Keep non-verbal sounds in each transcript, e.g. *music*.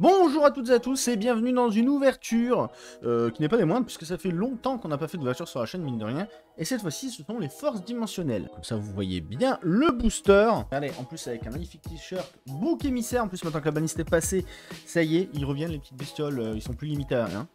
Bonjour à toutes et à tous et bienvenue dans une ouverture euh, qui n'est pas des moindres puisque ça fait longtemps qu'on n'a pas fait d'ouverture sur la chaîne mine de rien et cette fois-ci ce sont les forces dimensionnelles. Comme ça vous voyez bien le booster. Regardez en plus avec un magnifique t-shirt bouc émissaire en plus maintenant que la baniste est passée ça y est ils reviennent les petites bestioles euh, ils sont plus limités à rien.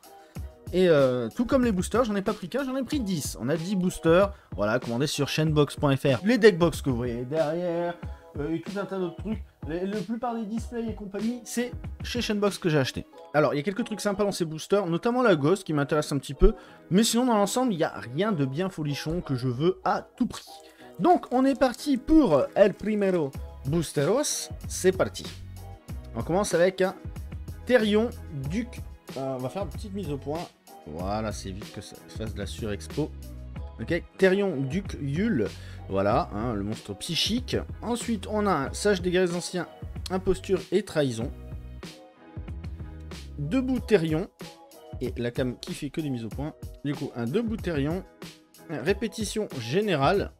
Et euh, tout comme les boosters, j'en ai pas pris qu'un, j'en ai pris 10. On a 10 boosters, voilà, commandés sur chainbox.fr. Les deckbox que vous voyez derrière, et tout un tas d'autres trucs. La plupart des displays et compagnie, c'est chez Shenbox que j'ai acheté. Alors, il y a quelques trucs sympas dans ces boosters, notamment la Ghost qui m'intéresse un petit peu, mais sinon, dans l'ensemble, il n'y a rien de bien folichon que je veux à tout prix. Donc, on est parti pour El Primero Boosteros. C'est parti. On commence avec un Therion Duc. Euh, on va faire une petite mise au point. Voilà, c'est vite que ça fasse de la surexpo. Ok, Therion Duc Yule. Voilà, hein, le monstre psychique. Ensuite, on a un sage des guerres anciens, imposture et trahison. Debout Therion. Et la cam qui fait que des mises au point. Du coup, un debout Therion. Répétition générale.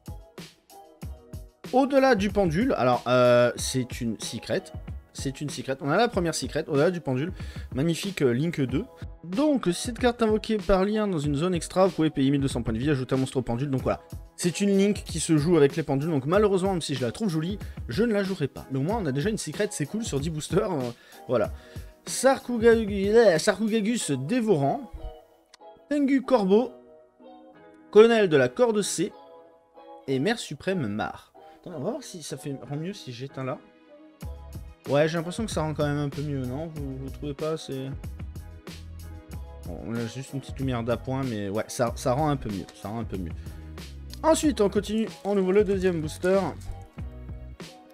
Au-delà du pendule, alors euh, c'est une secrète. C'est une secrète. On a la première secrète, au-delà du pendule. Magnifique euh, Link 2. Donc, cette carte invoquée par lien dans une zone extra, vous pouvez payer 1200 points de vie, ajouter un monstre au pendule. Donc voilà, c'est une Link qui se joue avec les pendules. Donc malheureusement, même si je la trouve jolie, je ne la jouerai pas. Mais au moins, on a déjà une secrète, c'est cool sur 10 boosters. Euh, voilà. Sarkugagus dévorant. Tengu Corbeau. Colonel de la corde C. Et Mère suprême Mar. on va voir si ça fait mieux si j'éteins là. Ouais, j'ai l'impression que ça rend quand même un peu mieux, non? Vous, vous trouvez pas C'est on a juste une petite lumière d'appoint, mais ouais, ça, ça rend un peu mieux. Ça rend un peu mieux. Ensuite, on continue. On ouvre le deuxième booster.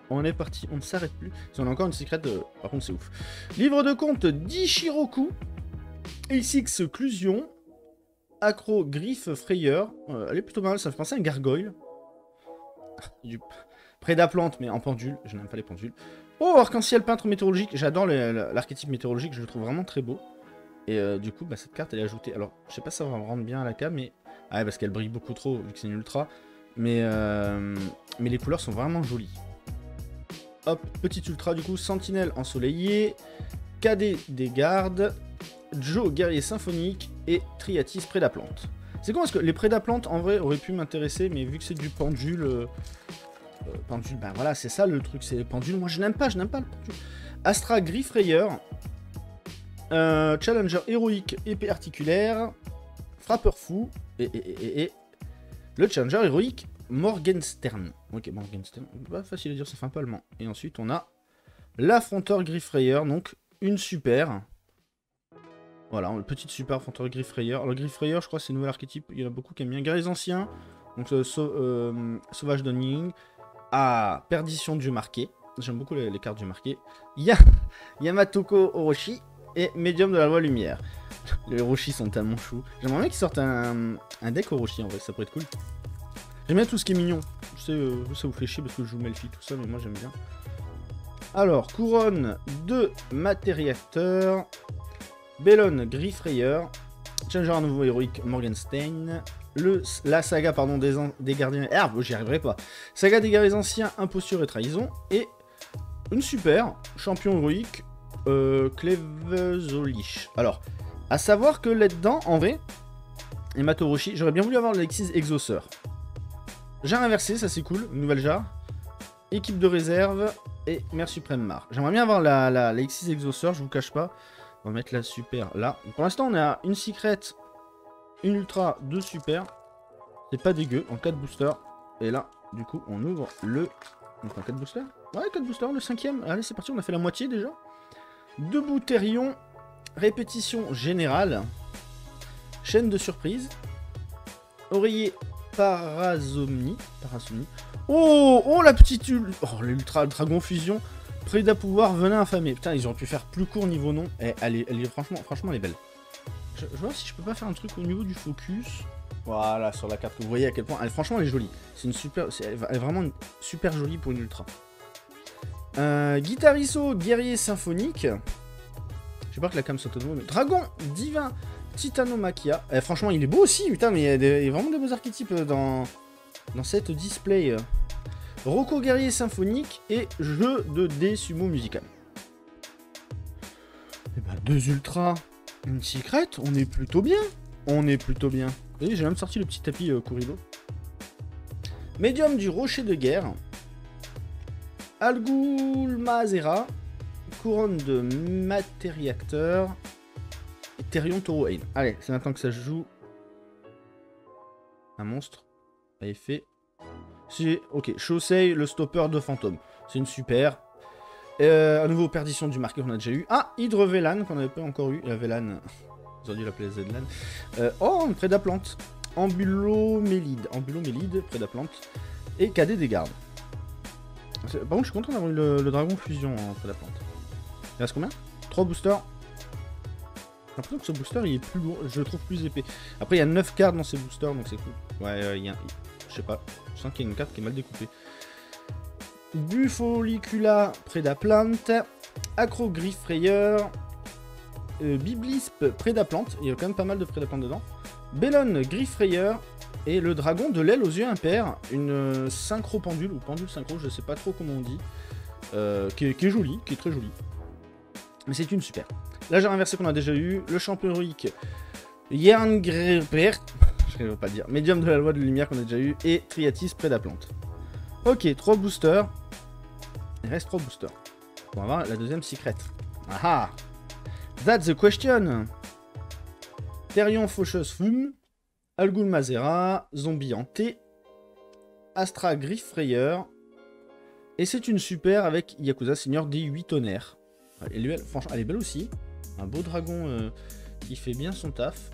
On est parti, on ne s'arrête plus. Si on a encore une secrète, de... par contre c'est ouf. Livre de compte d'Ishiroku. A6 Clusion. Acro Griffe Frayeur. Euh, elle est plutôt mal, ça fait penser à un gargoyle. Du prédaplante, mais en pendule. Je n'aime pas les pendules. Oh, arc-en-ciel peintre météorologique. J'adore l'archétype météorologique, je le trouve vraiment très beau. Et euh, du coup, bah, cette carte, elle est ajoutée. Alors, je sais pas si ça va me rendre bien à la cam, mais... Ah ouais, parce qu'elle brille beaucoup trop, vu que c'est une ultra. Mais, euh, mais les couleurs sont vraiment jolies. Hop, petite ultra, du coup. Sentinelle ensoleillé. KD des gardes. Joe, guerrier symphonique. Et Triatis, prédaplante. C'est con parce que les prédaplantes, en vrai, auraient pu m'intéresser, mais vu que c'est du pendule... Euh, pendule, ben voilà, c'est ça le truc, c'est les pendules. Moi, je n'aime pas, je n'aime pas le pendule. Astra Griffrayeur. Euh, challenger héroïque, épée articulaire, frappeur fou, et, le challenger héroïque Morgenstern. Ok, Morgenstern, pas facile à dire, ça fait allemand. Et ensuite, on a l'affronteur Griffrayer, donc une super. Voilà, le petit super affronteur Griffrayer. Le Griffrayer, je crois, c'est un nouvel archétype, il y en a beaucoup qui aiment bien. Guerriers anciens, donc euh, euh, Sauvage Donning, ah, Perdition du marqué. J'aime beaucoup les, cartes du marqué. *laughs* Ya Orochi, et médium de la loi lumière. *laughs* Les Orochi sont tellement chou. J'aimerais bien qu'ils sortent un, deck Orochi en vrai, ça pourrait être cool. J'aime bien tout ce qui est mignon. Je sais, euh, ça vous fait chier parce que je joue Melfi tout ça, mais moi j'aime bien. Alors, couronne de matériacteur. Bellon Griffrayer. Changer un nouveau héroïque Morgenstein. La saga pardon, des, gardiens. Ah, j'y arriverai pas. Saga des guerriers anciens, imposture et trahison. Et une super, champion héroïque, euh, Alors, à savoir que là-dedans, en vrai, et Matoroshi, j'aurais bien voulu avoir l'Alexis Exauceur. Jarre inversé, ça c'est cool, nouvelle jarre. Équipe de réserve et Mère Suprême Mar. J'aimerais bien avoir la, la, Exauceur, je vous cache pas. On va mettre la super là. Pour l'instant, on a une secrète, une ultra, deux super. C'est pas dégueu, en 4 boosters. Et là, du coup, on ouvre le... Donc en 4 boosters Ouais, 4 boosters, le cinquième. Allez, c'est parti, on a fait la moitié déjà. Debout Therion, répétition générale, chaîne de surprise, oreiller parasomnie, parasomnie. Oh, oh la petite oh, l'ultra dragon fusion, préda pouvoir venin infamé. Putain, ils auraient pu faire plus court niveau nom. Eh, elle, est, elle est franchement, franchement, elle est belle. Je, vois si je peux pas faire un truc au niveau du focus. Voilà, sur la carte, vous voyez à quel point. Elle, franchement, elle est jolie. C'est une super, elle est vraiment super jolie pour une ultra. Euh, guerrier symphonique. Sais pas que la cam soit mais... Dragon divin Titanomachia. Eh, franchement, il est beau aussi, putain, mais il y a, vraiment des beaux archétypes dans, dans cette display. Rocco guerrier symphonique et jeu de dés sumo musical. Deux ultras, une secret, on est plutôt bien. On est plutôt bien. Vous j'ai même sorti le petit tapis euh, Kuribo. Médium du rocher de guerre. Algul Mazera. Couronne de matériacteur. Et Therion Ain. Allez, c'est maintenant que ça se joue. Un monstre. À effet. Ok, Chaussey, le stopper de fantôme. C'est une super. Euh, à nouveau, perdition du marqueur qu'on a déjà eu. Ah, Hydre Vélan, qu'on n'avait pas encore eu. La Vélan. Ils ont dû l'appeler Zedlan. Euh, oh, une Prédaplante. Ambulomélide. Ambulomélide, Prédaplante. Et Cadet des gardes. Par contre, je suis content d'avoir eu le, dragon fusion en Prédaplante. Il reste combien? 3 boosters. J'ai l'impression que ce booster il est plus lourd, je le trouve plus épais. Après, il y a 9 cartes dans ces boosters, donc c'est cool. Ouais, euh, il y a. Je sais pas, je sens qu'il y a une carte qui est mal découpée. Bufolicula Prédaplante. Acrogriff Frayeur. Euh, Biblisp Prédaplante. Il y a quand même pas mal de Prédaplantes dedans. Bellone Griffe. Et le dragon de l'aile aux yeux impairs. Une synchro pendule, ou pendule synchro, je sais pas trop comment on dit. Euh, qui, est, jolie, qui est très jolie. Mais c'est une super. Là, j'ai inversé qu'on a déjà eu. Le champion héroïque. Yarn Greper. *laughs* je ne veux pas dire. Médium de la loi de lumière qu'on a déjà eu. Et Triatis Prédaplante. Ok, 3 boosters. Il reste 3 boosters. On va voir la deuxième secret. Ah ah That's the question Therion Faucheuse Fume, Algul Mazera, Zombie Hanté, Astra Griffe Frayeur, et c'est une super avec Yakuza Seigneur des 8 tonnerres. Lui, elle, franchement, elle est belle aussi. Un beau dragon euh, qui fait bien son taf,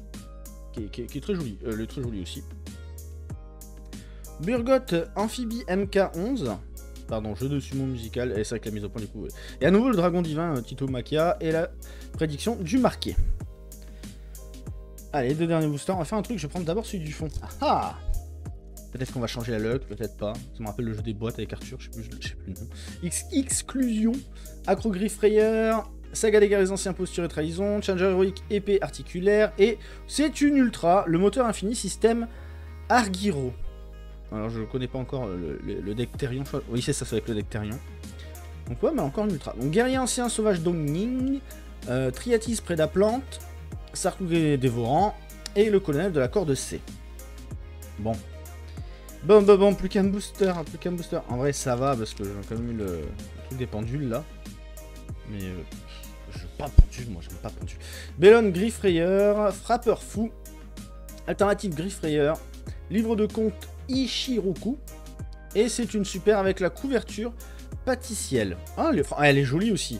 qui est, très joli. Euh, elle très jolie aussi. Burgot Amphibie MK11. Pardon, jeu de sumo musical. Et c'est vrai que la mise au point du coup. Et à nouveau le dragon divin euh, Tito Makia et la prédiction du marqué. Allez, deux derniers boosters. On va faire un truc, je vais prendre d'abord celui du fond. Ah ah Peut-être qu'on va changer la luck, peut-être pas. Ça me rappelle le jeu des boîtes avec Arthur, je sais plus, sais plus le nom. X Exclusion, Acrogriff Frayeur, Saga des guerres anciens postures et trahison, Challenger héroïque, épée articulaire, et c'est une ultra, le moteur infini système Argiro. Alors je connais pas encore le, le, je oui c'est ça, c'est avec le deck. Donc ouais, mais encore une ultra. Donc guerrier ancien sauvage Dongning, euh, Triatis Prédaplante, Sarkougé dévorant, et le colonel de la corde C. Bon. Bon, bon, bon, plus qu'un booster, hein, plus qu'un booster. En vrai, ça va, parce que j'ai quand même eu le, truc des pendules, là. Mais, euh, je veux pas pendule, moi, j'aime pas pendule. Bellone, Griffe Rayeur, Frappeur Fou, Alternative Griffe Rayeur, Livre de compte Ishiroku, et c'est une super avec la couverture pâtissielle. Ah, elle est, ah, elle est jolie aussi.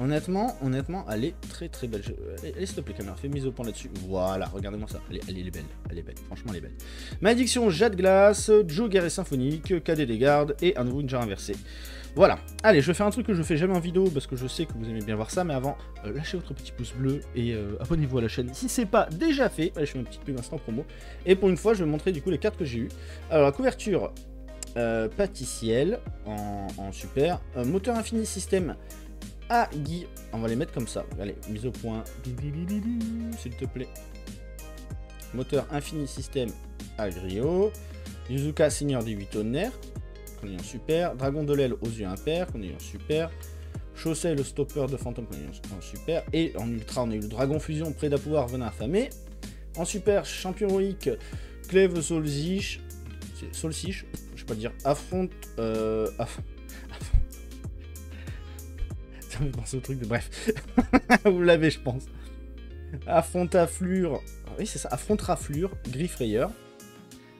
Honnêtement, honnêtement, elle est très très belle. Allez, allez, s'il te plaît, caméra, fais mise au point là-dessus. Voilà, regardez-moi ça. Elle est, elle est belle, elle est belle. Franchement, elle est belle. Malédiction, Jade Glace, Joe Guerre Symphonique, Cadet des Gardes et un nouveau Ninja inversé. Voilà. Allez, je vais faire un truc que je fais jamais en vidéo parce que je sais que vous aimez bien voir ça, mais avant, euh, lâchez votre petit pouce bleu et euh, abonnez-vous à la chaîne si c'est pas déjà fait. Allez, je fais une petite pub instant promo. Et pour une fois, je vais montrer du coup les cartes que j'ai eues. Alors, la couverture euh, pâtissielle en, super, Euh, moteur infini système à Guy. On va les mettre comme ça. Allez, mise au point. S'il te plaît. Moteur infini système à Grio. Yuzuka Seigneur des 8 tonnerres. En super. Dragon de l'aile aux yeux impairs. En super. Chaussée le stopper de fantôme. Est en super. Et en ultra, on a eu le dragon fusion prêt à pouvoir venin affamé. En super, champion héroïque. Clève Solzich. Solzich. Je sais pas dire. Affronte. Euh, *laughs* Ça me pense au truc de. Bref. *laughs* Vous l'avez, je pense. Affrontaflure. Ah oui, c'est ça. Affrontraflure, griffe rayeur.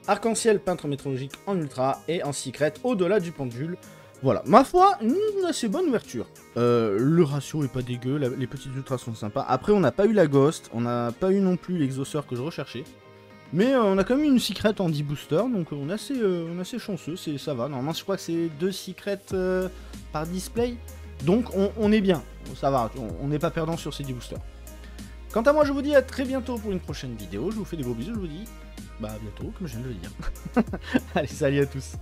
Arc-en-ciel, peintre métrologique en ultra. Et en secret, au-delà du pendule. Voilà. Ma foi, une assez bonne ouverture. Euh, le ratio est pas dégueu. les petites ultras sont sympas. Après, on n'a pas eu la Ghost. On n'a pas eu non plus l'exauceur que je recherchais. Mais euh, on a quand même eu une secret en 10 boosters. Donc euh, on est assez, on chanceux. Ça va. Normalement, je crois que c'est deux secrets par display. Donc on, on est bien, ça va, on n'est pas perdant sur ces 10 boosters. Quant à moi, je vous dis à très bientôt pour une prochaine vidéo. Je vous fais des gros bisous, je vous dis bah bientôt, comme je viens de le dire. *laughs* Allez, salut à tous.